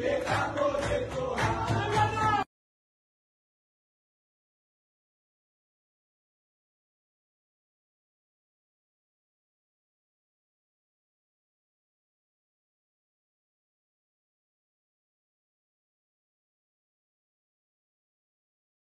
Yeah.